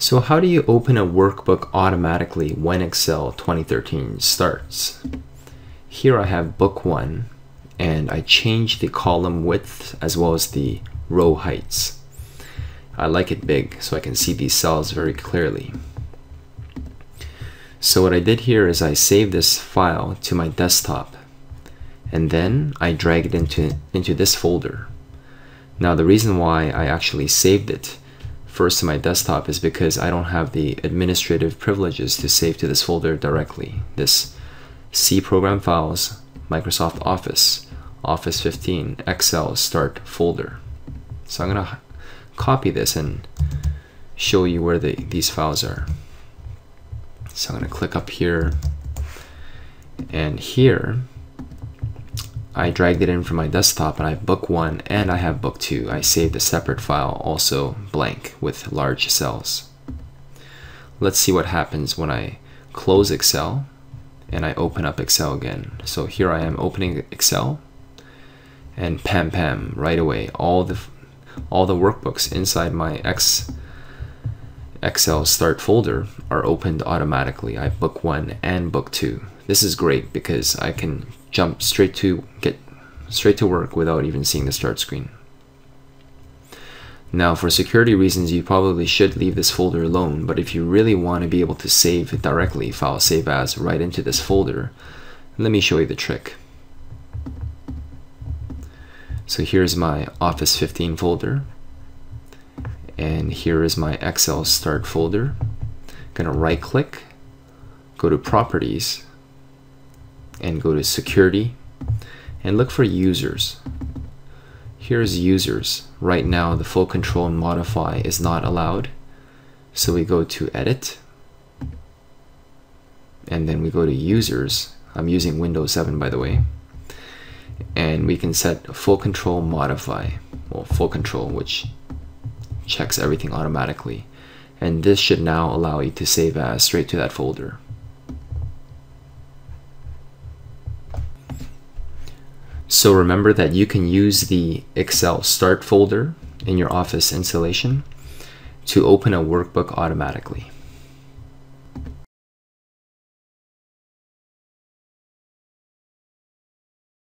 So how do you open a workbook automatically when Excel 2013 starts? Here I have book one and I change the column width as well as the row heights. I like it big so I can see these cells very clearly. So what I did here is I saved this file to my desktop and then I drag it into, into this folder. Now the reason why I actually saved it first to my desktop is because I don't have the administrative privileges to save to this folder directly. This C program files, Microsoft Office, Office 15, XLSTART folder. So I'm gonna copy this and show you where the, these files are. So I'm gonna click up here and here I dragged it in from my desktop and I have book one and I have book two. I saved a separate file also blank with large cells. Let's see what happens when I close Excel and I open up Excel again. So here I am opening Excel and pam pam right away all the all the workbooks inside my X XLSTART folder are opened automatically. I have book one and book two. This is great because I can jump straight to get straight to work without even seeing the start screen. Now for security reasons you probably should leave this folder alone but if you really want to be able to save it directly file save as right into this folder let me show you the trick. So here's my Office 15 folder and here is my XLSTART folder. I'm gonna right click, go to properties and go to security and look for users. Here's users. Right now the full control and modify is not allowed. So we go to edit and then we go to users. I'm using Windows 7 by the way. And we can set full control modify, well full control which checks everything automatically. And this should now allow you to save as straight to that folder. So remember that you can use the XLSTART folder in your Office installation to open a workbook automatically.